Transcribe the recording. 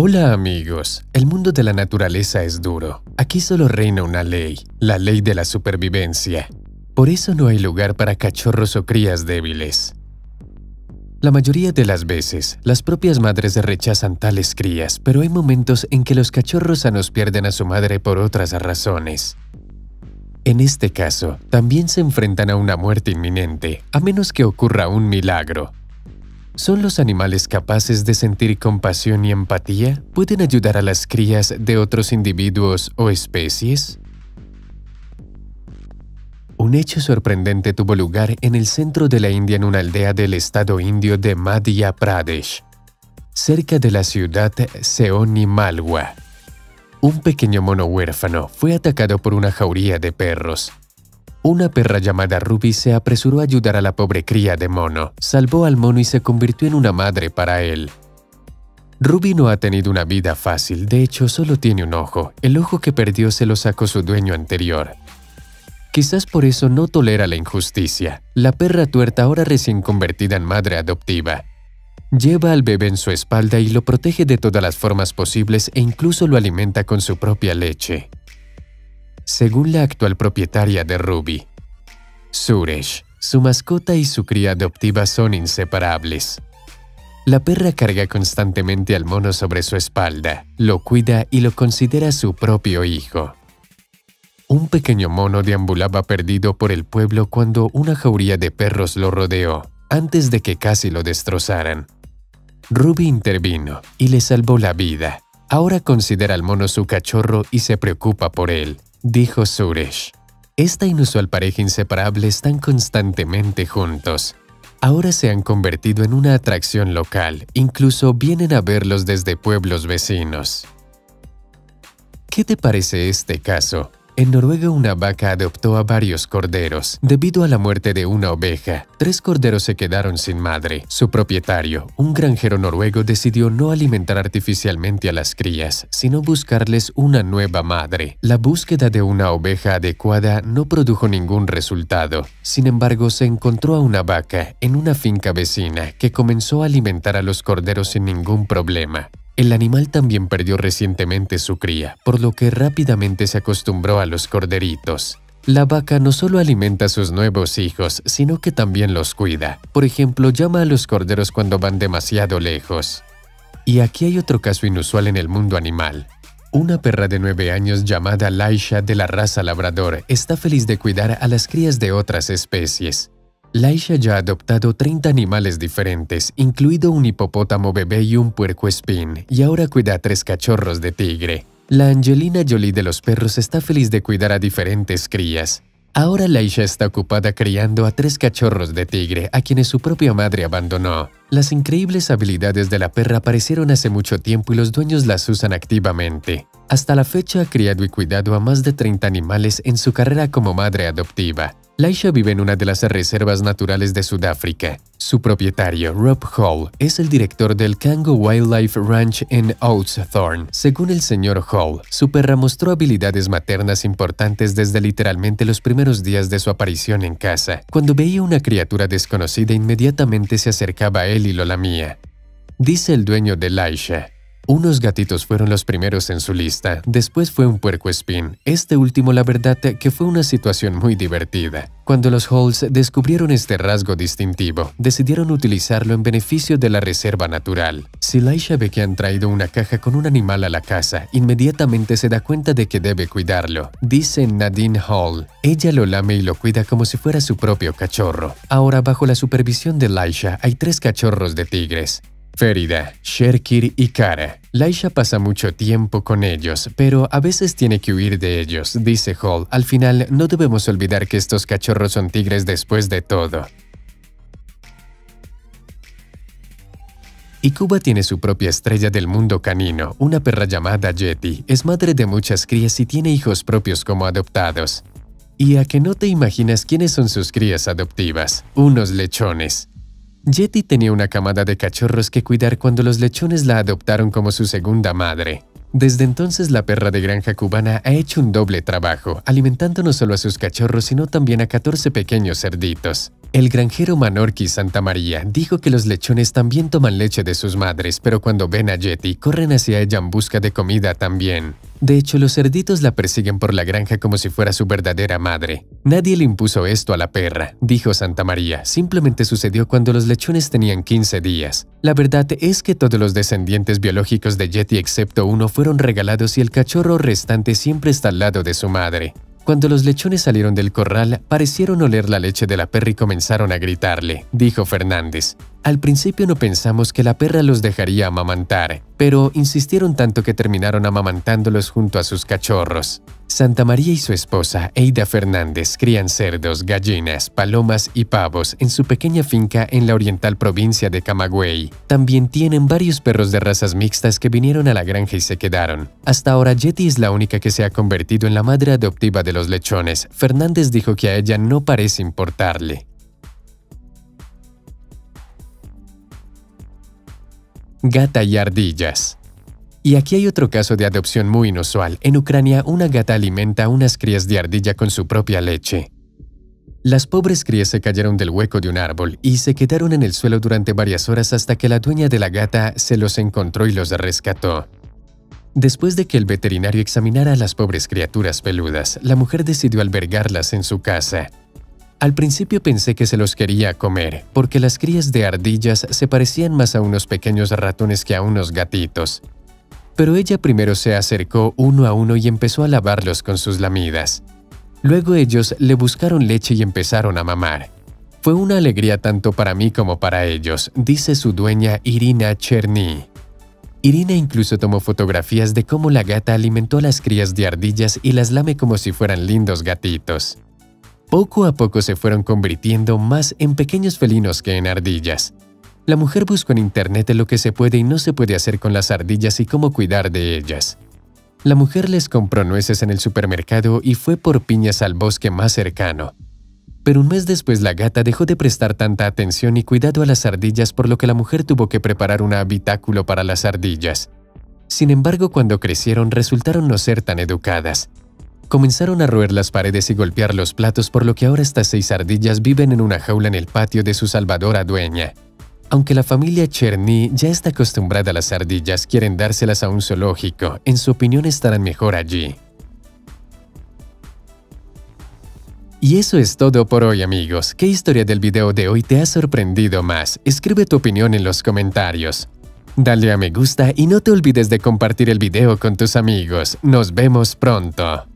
Hola amigos, el mundo de la naturaleza es duro. Aquí solo reina una ley, la ley de la supervivencia. Por eso no hay lugar para cachorros o crías débiles. La mayoría de las veces, las propias madres rechazan tales crías, pero hay momentos en que los cachorros sanos pierden a su madre por otras razones. En este caso, también se enfrentan a una muerte inminente, a menos que ocurra un milagro. ¿Son los animales capaces de sentir compasión y empatía? ¿Pueden ayudar a las crías de otros individuos o especies? Un hecho sorprendente tuvo lugar en el centro de la India en una aldea del estado indio de Madhya Pradesh, cerca de la ciudad Seoni Malwa. Un pequeño mono huérfano fue atacado por una jauría de perros. Una perra llamada Ruby se apresuró a ayudar a la pobre cría de mono, salvó al mono y se convirtió en una madre para él. Ruby no ha tenido una vida fácil, de hecho solo tiene un ojo. El ojo que perdió se lo sacó su dueño anterior. Quizás por eso no tolera la injusticia. La perra tuerta ahora recién convertida en madre adoptiva. Lleva al bebé en su espalda y lo protege de todas las formas posibles e incluso lo alimenta con su propia leche. Según la actual propietaria de Ruby, Suresh, su mascota y su cría adoptiva son inseparables. La perra carga constantemente al mono sobre su espalda, lo cuida y lo considera su propio hijo. Un pequeño mono deambulaba perdido por el pueblo cuando una jauría de perros lo rodeó, antes de que casi lo destrozaran. Ruby intervino y le salvó la vida. Ahora considera al mono su cachorro y se preocupa por él, dijo Suresh. Esta inusual pareja inseparable están constantemente juntos. Ahora se han convertido en una atracción local, incluso vienen a verlos desde pueblos vecinos. ¿Qué te parece este caso? En Noruega una vaca adoptó a varios corderos. Debido a la muerte de una oveja, tres corderos se quedaron sin madre. Su propietario, un granjero noruego, decidió no alimentar artificialmente a las crías, sino buscarles una nueva madre. La búsqueda de una oveja adecuada no produjo ningún resultado. Sin embargo, se encontró a una vaca en una finca vecina que comenzó a alimentar a los corderos sin ningún problema. El animal también perdió recientemente su cría, por lo que rápidamente se acostumbró a los corderitos. La vaca no solo alimenta a sus nuevos hijos, sino que también los cuida. Por ejemplo, llama a los corderos cuando van demasiado lejos. Y aquí hay otro caso inusual en el mundo animal. Una perra de 9 años llamada Laisha de la raza labrador está feliz de cuidar a las crías de otras especies. Laisha ya ha adoptado 30 animales diferentes, incluido un hipopótamo bebé y un puerco espín, y ahora cuida a tres cachorros de tigre. La Angelina Jolie de los perros está feliz de cuidar a diferentes crías. Ahora Laisha está ocupada criando a tres cachorros de tigre, a quienes su propia madre abandonó. Las increíbles habilidades de la perra aparecieron hace mucho tiempo y los dueños las usan activamente. Hasta la fecha ha criado y cuidado a más de 30 animales en su carrera como madre adoptiva. Laisha vive en una de las reservas naturales de Sudáfrica. Su propietario, Rob Hall, es el director del Kango Wildlife Ranch en Oatsthorne. Según el señor Hall, su perra mostró habilidades maternas importantes desde literalmente los primeros días de su aparición en casa. Cuando veía una criatura desconocida, inmediatamente se acercaba a él y lo lamía. Dice el dueño de Laisha, unos gatitos fueron los primeros en su lista, después fue un puercoespín. Este último, la verdad, que fue una situación muy divertida. Cuando los Halls descubrieron este rasgo distintivo, decidieron utilizarlo en beneficio de la reserva natural. Si Laisha ve que han traído una caja con un animal a la casa, inmediatamente se da cuenta de que debe cuidarlo. Dice Nadine Hall. Ella lo lame y lo cuida como si fuera su propio cachorro. Ahora, bajo la supervisión de Laisha, hay tres cachorros de tigres. Ferida, Sherkir y Kara. Laisha pasa mucho tiempo con ellos, pero a veces tiene que huir de ellos, dice Hall. Al final, no debemos olvidar que estos cachorros son tigres después de todo. Y Cuba tiene su propia estrella del mundo canino, una perra llamada Yeti. Es madre de muchas crías y tiene hijos propios como adoptados. Y a que no te imaginas quiénes son sus crías adoptivas, unos lechones. Yeti tenía una camada de cachorros que cuidar cuando los lechones la adoptaron como su segunda madre. Desde entonces la perra de granja cubana ha hecho un doble trabajo, alimentando no solo a sus cachorros sino también a 14 pequeños cerditos. El granjero Manorki Santa María dijo que los lechones también toman leche de sus madres, pero cuando ven a Yeti corren hacia ella en busca de comida también. De hecho, los cerditos la persiguen por la granja como si fuera su verdadera madre. Nadie le impuso esto a la perra, dijo Santa María. Simplemente sucedió cuando los lechones tenían 15 días. La verdad es que todos los descendientes biológicos de Yeti excepto uno fueron regalados y el cachorro restante siempre está al lado de su madre. Cuando los lechones salieron del corral, parecieron oler la leche de la perra y comenzaron a gritarle, dijo Fernández. Al principio no pensamos que la perra los dejaría amamantar, pero insistieron tanto que terminaron amamantándolos junto a sus cachorros. Santa María y su esposa, Eida Fernández, crían cerdos, gallinas, palomas y pavos en su pequeña finca en la oriental provincia de Camagüey. También tienen varios perros de razas mixtas que vinieron a la granja y se quedaron. Hasta ahora, Jetty es la única que se ha convertido en la madre adoptiva de los lechones. Fernández dijo que a ella no parece importarle. Gata y ardillas. Y aquí hay otro caso de adopción muy inusual. En Ucrania, una gata alimenta unas crías de ardilla con su propia leche. Las pobres crías se cayeron del hueco de un árbol y se quedaron en el suelo durante varias horas hasta que la dueña de la gata se los encontró y los rescató. Después de que el veterinario examinara a las pobres criaturas peludas, la mujer decidió albergarlas en su casa. Al principio pensé que se los quería comer, porque las crías de ardillas se parecían más a unos pequeños ratones que a unos gatitos pero ella primero se acercó uno a uno y empezó a lavarlos con sus lamidas. Luego ellos le buscaron leche y empezaron a mamar. Fue una alegría tanto para mí como para ellos, dice su dueña Irina Cherny. Irina incluso tomó fotografías de cómo la gata alimentó a las crías de ardillas y las lame como si fueran lindos gatitos. Poco a poco se fueron convirtiendo más en pequeños felinos que en ardillas. La mujer buscó en internet lo que se puede y no se puede hacer con las ardillas y cómo cuidar de ellas. La mujer les compró nueces en el supermercado y fue por piñas al bosque más cercano. Pero un mes después la gata dejó de prestar tanta atención y cuidado a las ardillas por lo que la mujer tuvo que preparar un habitáculo para las ardillas. Sin embargo, cuando crecieron resultaron no ser tan educadas. Comenzaron a roer las paredes y golpear los platos por lo que ahora estas seis ardillas viven en una jaula en el patio de su salvadora dueña. Aunque la familia Cherny ya está acostumbrada a las ardillas, quieren dárselas a un zoológico. En su opinión estarán mejor allí. Y eso es todo por hoy amigos. ¿Qué historia del video de hoy te ha sorprendido más? Escribe tu opinión en los comentarios. Dale a me gusta y no te olvides de compartir el video con tus amigos. Nos vemos pronto.